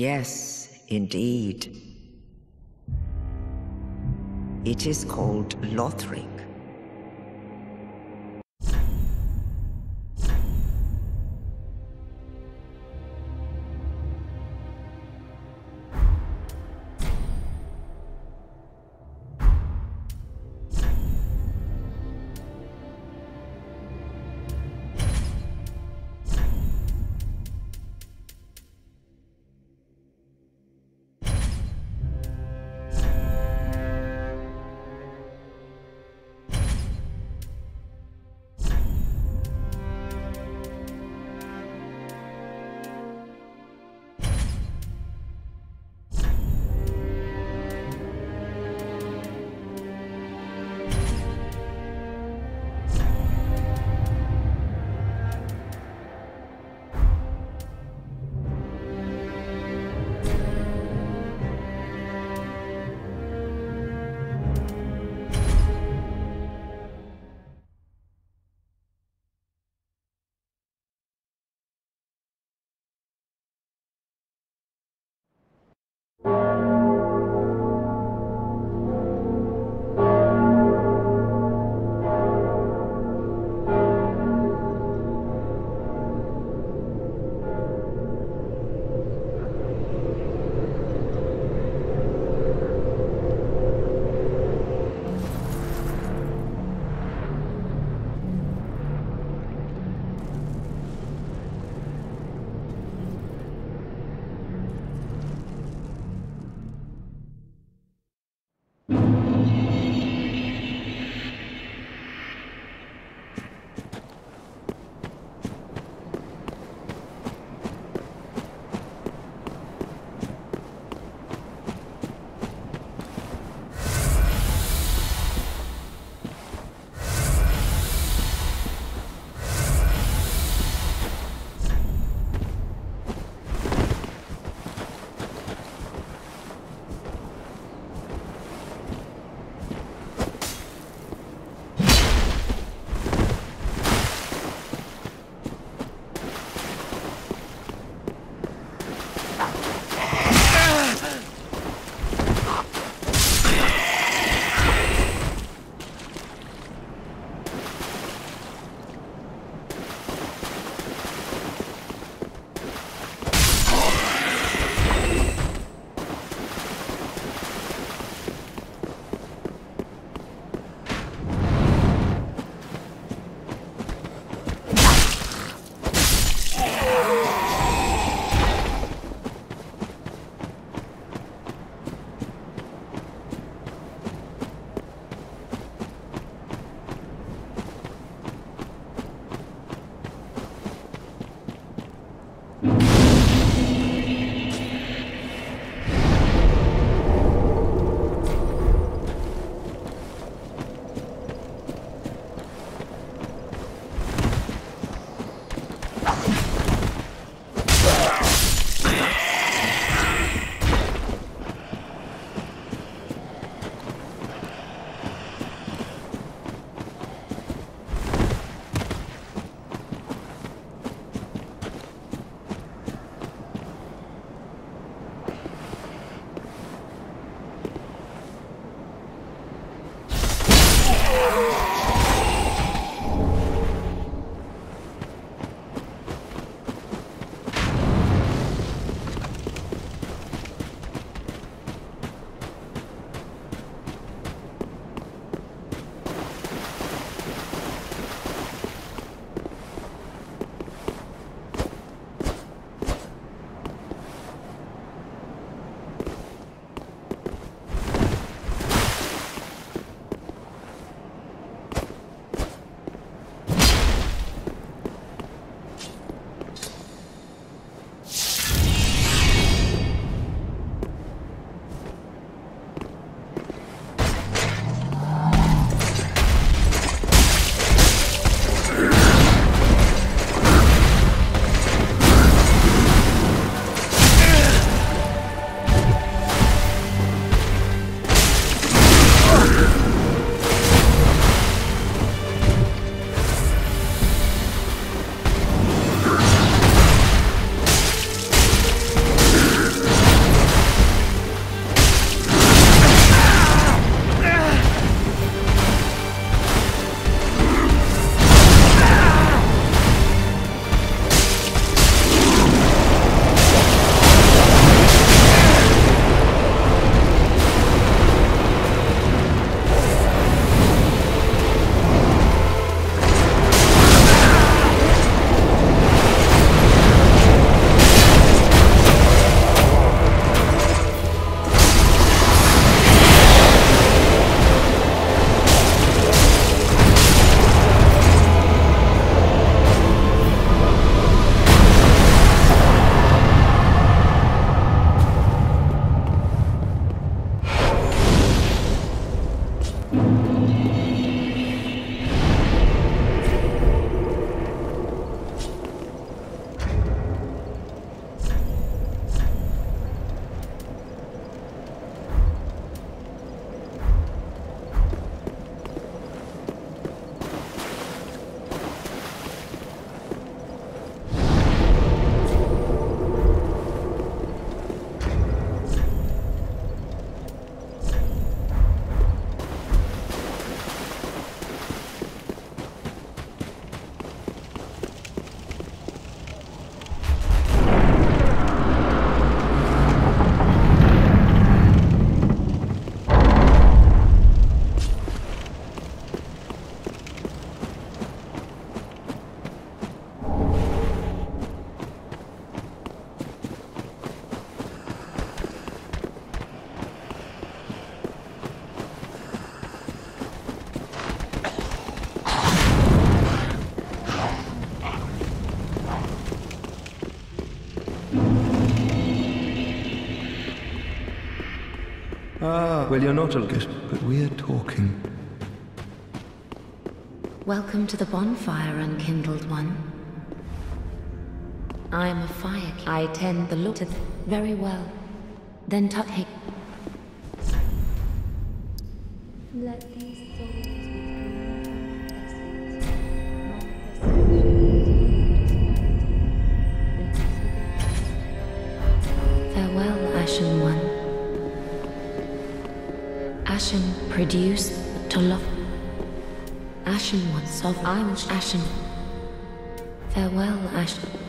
Yes, indeed. It is called Lothric. Ah. Well, you're not a... Yes, but we're talking. Welcome to the bonfire, unkindled one. I am a fire king. I tend the look to th very well. Then take. Let these souls Farewell, Ashen One. Ashen produced to love. Ashen One, of I was Ashen. Farewell, Ashen.